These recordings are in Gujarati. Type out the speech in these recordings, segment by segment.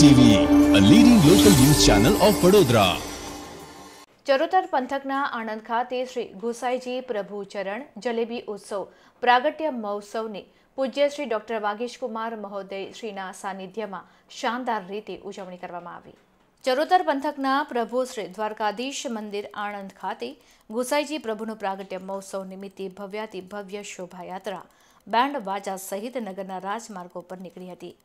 News channel of Vadodara Charotar પંથકના આણંદ ખાતે શ્રી ગુસાઈજી પ્રભુ ચરણ જલેબી ઉત્સવ, પ્રાગટ્ય મહોત્સવની પૂજ્ય શ્રી ડોક્ટર વાગેશકુમાર મહોદય શ્રીના સાનિધ્યમાં શાનદાર રીતે ઉજવણી કરવામાં આવી. ચરોતર પંથકના પ્રભુ શ્રી દ્વારકાધીશ મંદિર આણંદ ખાતે ગુસાઈજી પ્રભુનું પ્રાગટ્ય મહોત્સવ નિમિત્તે ભવ્યાતિ ભવ્ય શોભાયાત્રા, બેન્ડ વાજા સહિત નગરના રાજમાર્ગો પર નીકળી હતી.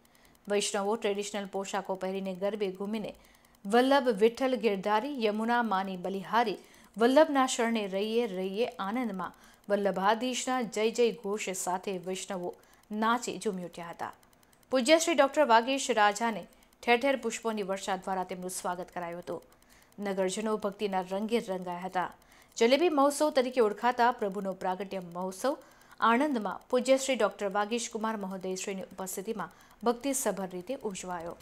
વૈષ્ણવો ટ્રેડિશનલ પોશાકો પહેરીને ગરબે ઘૂમીને વલ્લભ વિઠ્ઠલ ગિરધારી, યમુના માની બલિહારી, વલ્લભના શરણે રહીએ રહીએ આનંદમાં. વલ્લભાધીશના જય જય ઘોષ સાથે વૈષ્ણવો નાચી ઝૂમી ઉઠ્યા હતા. પૂજ્ય શ્રી વાગેશ વાગીશ રાજાને ઠેર ઠેર પુષ્પોની વર્ષા દ્વારા તેમનું સ્વાગત કરાયું હતું. નગરજનો ભક્તિના રંગે રંગાયા હતા. જલેબી મહોત્સવ તરીકે ઓળખાતા પ્રભુનો પ્રાગટ્ય મહોત્સવ આણંદમાં પૂજ્યશ્રી ડૉક્ટર ડોક્ટર વાગીશ કુમાર મહોદયશ્રીની ઉપસ્થિતિમાં ભક્તિસભર રીતે ઉજવાયો.